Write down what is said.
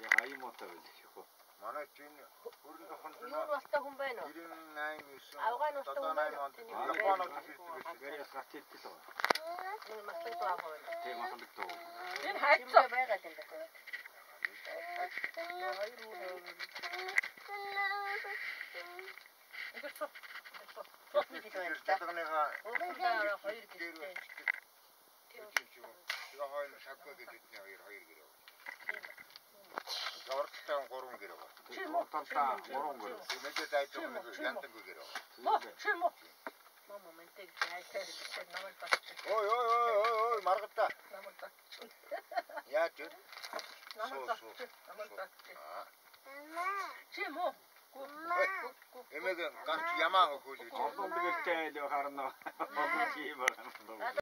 яга юм уу тавил юу. Манай чинь хөрөн тохон Юу чинь болтой хүн байна уу? 98 9 Авгаан устай хүн байна уу? Японод ирсэн. Гэрээ сартил тал. Энэ маслаг тоо авах байна. Тэг махалдаг тоо. Энэ. Чимээ байгаад юм байна. Ингээд цоо. Цот бид байна. Жадганыга Уухтаа хоёр тийм юм. Яг хоёр шаггаа гэдэг нь хоёр хоёр гэрээ. Яварттай гурван гэрээ ба. Тантаа гурван гэр. Сүнэтэй дайдаг нэг янтан гэрээ. Моо, чим моо. Мама мэнтэг хайсаа намайг бас. Ой ой ой ой ой маргата. Намайг бас. Яа ч. Намайг суу. Намайг бас. Аа. Чим моо. Эмэг гарч ямаа хөхөөл гэж. Олон гэлтэй л харна. Чи барна.